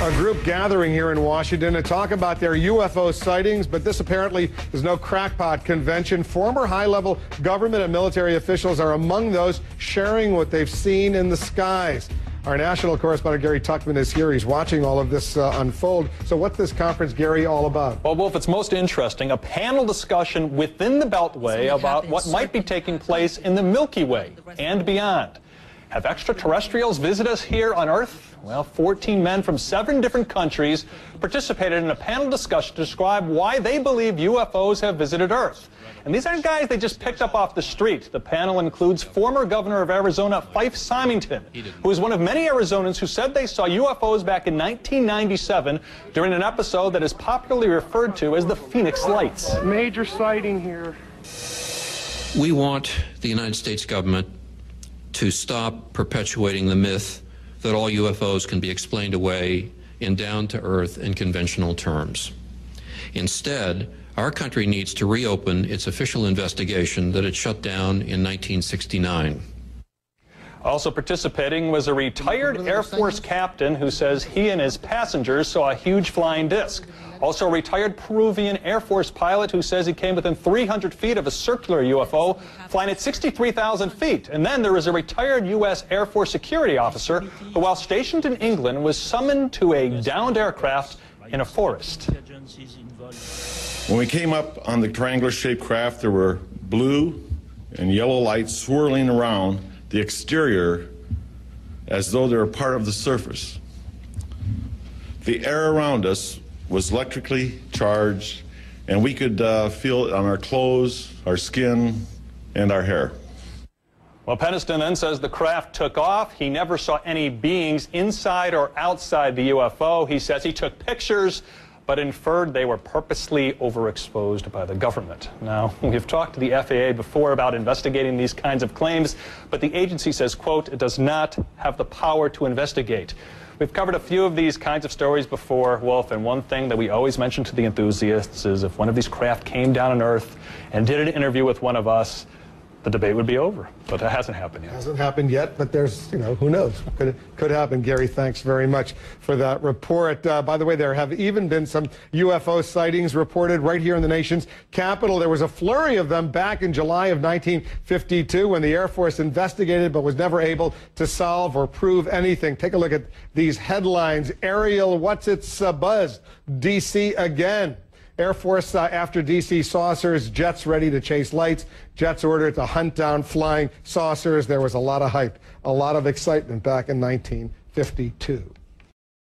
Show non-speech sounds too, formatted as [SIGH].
A group gathering here in Washington to talk about their UFO sightings, but this apparently is no crackpot convention. Former high level government and military officials are among those sharing what they've seen in the skies. Our national correspondent Gary Tuchman is here. He's watching all of this uh, unfold. So, what's this conference, Gary, all about? Well, Wolf, it's most interesting a panel discussion within the Beltway about what might be taking place in the Milky Way and beyond. Have extraterrestrials visited us here on Earth? Well, 14 men from seven different countries participated in a panel discussion to describe why they believe UFOs have visited Earth. And these aren't guys they just picked up off the street. The panel includes former governor of Arizona, Fife Symington, who is one of many Arizonans who said they saw UFOs back in 1997 during an episode that is popularly referred to as the Phoenix Lights. Major sighting here. We want the United States government to stop perpetuating the myth that all UFOs can be explained away in down to earth and conventional terms. Instead, our country needs to reopen its official investigation that it shut down in 1969. Also participating was a retired Air Force captain who says he and his passengers saw a huge flying disc. Also a retired Peruvian Air Force pilot who says he came within 300 feet of a circular UFO flying at 63,000 feet. And then there is a retired U.S. Air Force security officer who, while stationed in England, was summoned to a downed aircraft in a forest. When we came up on the triangular shaped craft, there were blue and yellow lights swirling around the exterior as though they were part of the surface. The air around us was electrically charged, and we could uh, feel it on our clothes, our skin, and our hair. Well, Penniston then says the craft took off. He never saw any beings inside or outside the UFO. He says he took pictures, but inferred they were purposely overexposed by the government. Now, [LAUGHS] we've talked to the FAA before about investigating these kinds of claims, but the agency says, quote, it does not have the power to investigate. We've covered a few of these kinds of stories before, Wolf, and one thing that we always mention to the enthusiasts is if one of these craft came down on Earth and did an interview with one of us, the debate would be over. But that hasn't happened yet. Hasn't happened yet, but there's, you know, who knows? Could, could happen. Gary, thanks very much for that report. Uh, by the way, there have even been some UFO sightings reported right here in the nation's capital. There was a flurry of them back in July of 1952 when the Air Force investigated but was never able to solve or prove anything. Take a look at these headlines. Ariel, what's its uh, buzz? D.C. again. Air Force uh, after DC saucers, jets ready to chase lights, jets ordered to hunt down flying saucers. There was a lot of hype, a lot of excitement back in 1952.